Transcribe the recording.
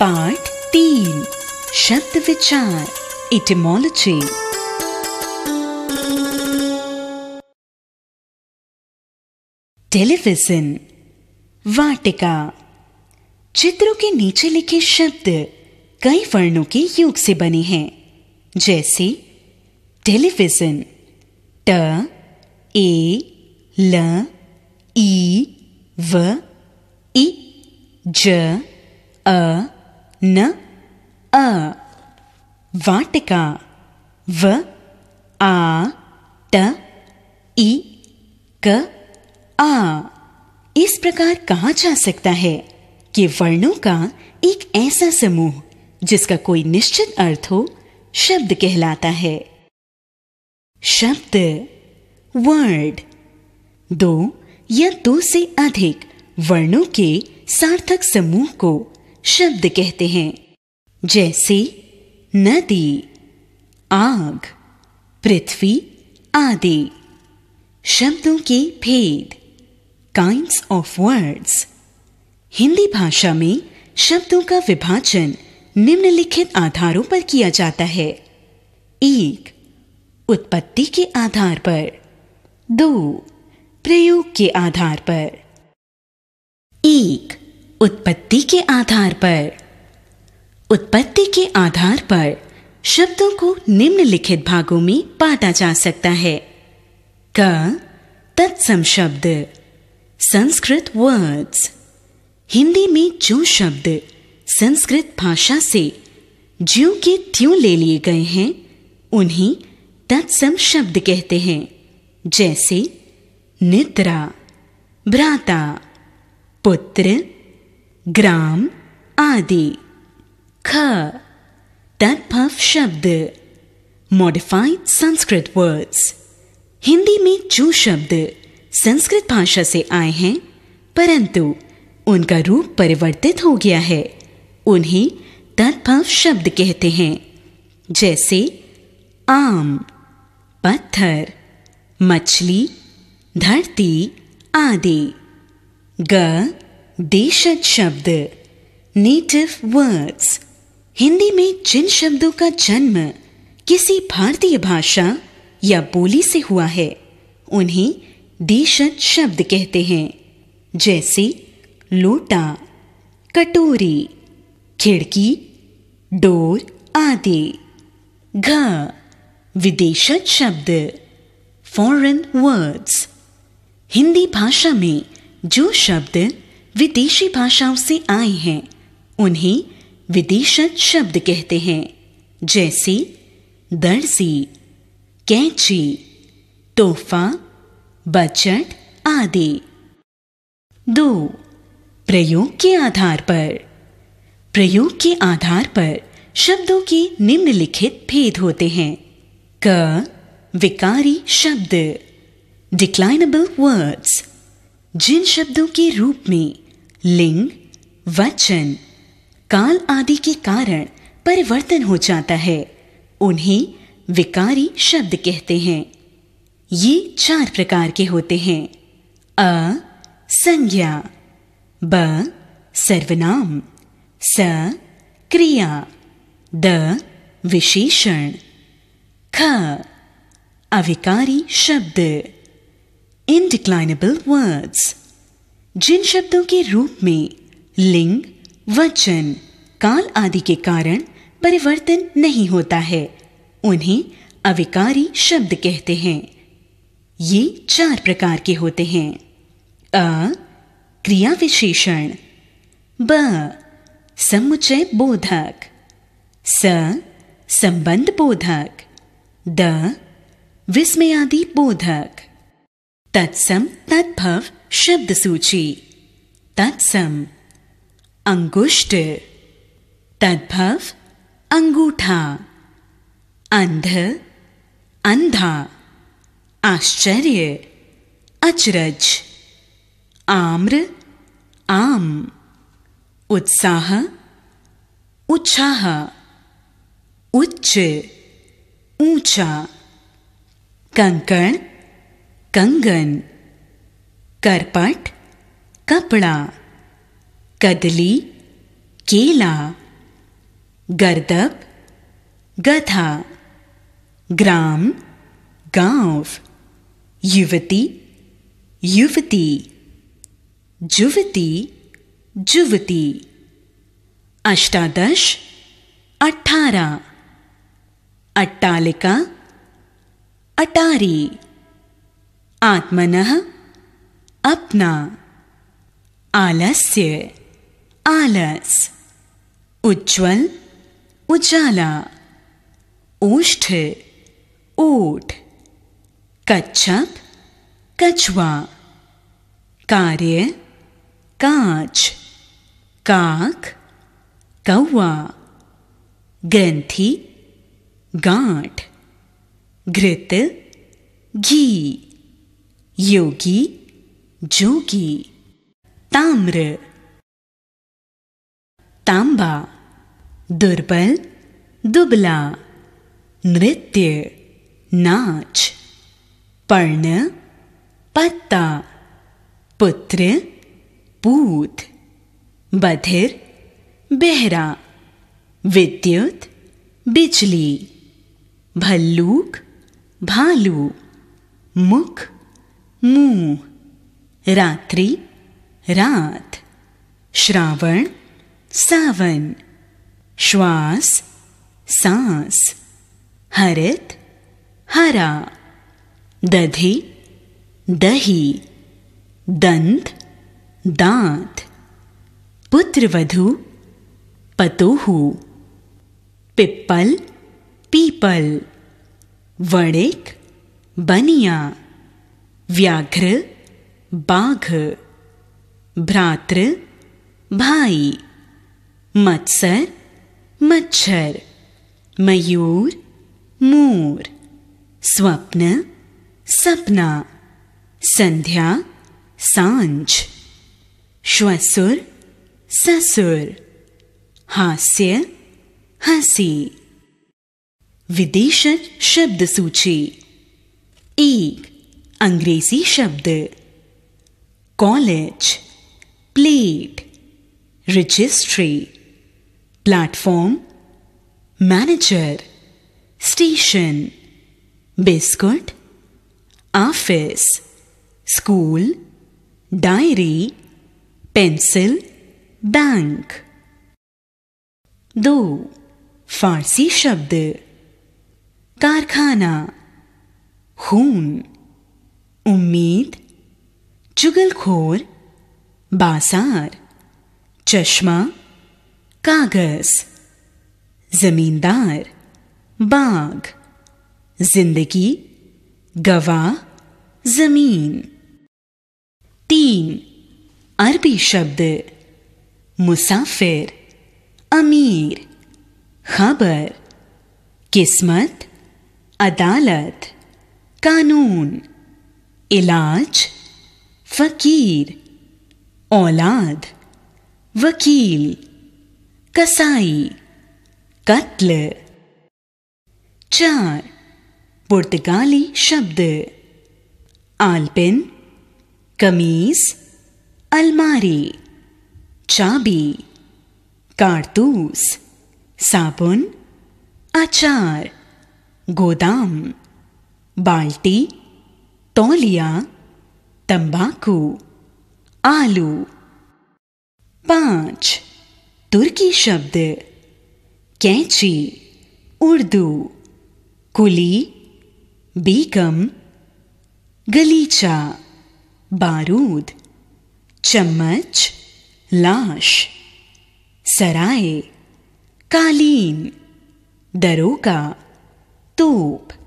पाठ तीन। शब्द विचार। इटिमोलॉजी टेलीविज़न वाटिका। चित्रों के नीचे लिखे शब्द कई वर्णों के योग से बने हैं। जैसे टेलीविज़न ट, ए, ल, ई, व ई ज, अ न अ वाटिका व आ ट ई क आ इस प्रकार कहा जा सकता है कि वर्णों का एक ऐसा समूह, जिसका कोई निश्चित अर्थ हो, शब्द कहलाता है। शब्द वर्ड दो या दो से अधिक वर्णों के सार्थक समूह को शब्द कहते हैं। जैसे, नदी, आग, पृथ्वी आदि। शब्दों के भेद काइंड्स ऑफ़ वर्ड्स हिंदी भाषा में शब्दों का विभाजन निम्नलिखित आधारों पर किया जाता है। एक, उत्पत्ति के आधार पर। दो, प्रयोग के आधार पर। एक उत्पत्ति के आधार पर। उत्पत्ति के आधार पर शब्दों को निम्नलिखित भागों में बांटा जा सकता है। क, तत्सम शब्द, संस्कृत वर्ड्स हिंदी में जो शब्द संस्कृत भाषा से ज्यों के त्यों ले लिए गए हैं, उन्हीं तत्सम शब्द कहते हैं, जैसे निद्रा, भ्राता, पुत्र ग्राम, आदि। ख तद्भव शब्द। मॉडिफाइड संस्कृत वर्ड्स हिंदी में जो शब्द। संस्कृत भाषा से आए हैं, परंतु उनका रूप परिवर्तित हो गया है। उन्हें तद्भव शब्द कहते हैं। जैसे, आम, पत्थर, मछली, धरती, आदि। ग देशज शब्द नेटिव वर्ड्स हिंदी में जिन शब्दों का जन्म किसी भारतीय भाषा या बोली से हुआ है, उन्हें देशज शब्द कहते हैं। जैसे, लोटा, कटोरी, खिड़की, डोर आदि। घ विदेशज शब्द फॉरेन वर्ड्स हिंदी भाषा में जो शब्द विदेशी भाषाओं से आए हैं। उन्हें विदेशज शब्द कहते हैं, जैसे दर्जी, कैंची, तोहफा बजट आदि। दो, प्रयोग के आधार पर। प्रयोग के आधार पर शब्दों के निम्नलिखित भेद होते हैं। क, विकारी शब्द डिक्लाइनेबल वर्ड्स जिन शब्दों के रूप में लिंग, वचन, काल आदि के कारण परिवर्तन हो जाता है। उन्हें विकारी शब्द कहते हैं। ये चार प्रकार के होते हैं। अ, संज्ञा, ब, सर्वनाम, स, क्रिया, द, विशेषण, ख, अविकारी शब्द। इनडिक्लाइनेबल वर्ड्स जिन शब्दों के रूप में लिंग, वचन, काल आदि के कारण परिवर्तन नहीं होता है, उन्हें अविकारी शब्द कहते हैं। ये चार प्रकार के होते हैं। अ क्रिया विशेषण ब समुचय बोधक। स, संबंध बोधक। द, विस्मयादि बोधक। तत्सम तद्भव शब्द सूची तत्सम अंगुष्ट तद्भव अंगूठा अंध अंधा आश्चर्य अचरज आम्र आम उत्साह उत्साह उच्च ऊँचा कंकण कंगन, करपट, कपड़ा, कदली, केला, गर्दब, गधा, ग्राम, गाँव, युवती युवती, जुवती जुवती। अष्टादश अठारह अट्टालिका, अटारी। आत्मनः अपना आलस्य, आलस, उज्ज्वल, उजाला ओष्ठ ओठ कच्छप, कछुआ, कार्य, काच, काक कौआ ग्रंथि, गांठ, घृत, घी। योगी, जोगी। ताम्र। तांबा। दुर्बल, दुबला। नृत्य, नाच। पर्ण, पत्ता। पुत्र, पूत। बधिर, बेहरा। विद्युत, बिजली। भल्लूक, भालू। मुख मुँह रात्रि, रात। श्रावण, सावन। श्वास, सांस। हरित, हरा। दधि, दही। दंत, दांत। पुत्रवधु, पतोहू। पिप्पल, पीपल। वणिक, बनिया। व्याघ्र बाघ भ्रातृ भाई मत्सर मच्छर मयूर मोर स्वप्न सपना संध्या साँझ श्वसुर ससुर हास्य हँसी विदेशज शब्द सूची एक अंग्रेज़ी शब्द। College plate registry platform manager station biscuit office school diary pencil bank दो, फारसी शब्द। कारखाना खून उम्मीद चुगलखोर बासार, चश्मा, कागज़, जमींदार, बाघ, ज़िंदगी, गवाह, ज़मीन। तीन, अरबी शब्द, मुसाफिर, अमीर, खबर, किस्मत, अदालत, कानून। इलाज, फकीर, औलाद, वकील, कसाई, कत्ल। चार, पुर्तगाली शब्द। आलपिन, कमीज, अलमारी। चाबी, कारतूस, साबुन, अचार, गोदाम, बाल्टी तौलिया, तंबाकू, आलू। पाँच, तुर्की शब्द, कैंची, उर्दू। कुली बेगम गलीचा, बारूद। चम्मच, लाश। सराय, कालीन। दरोगा, तोप।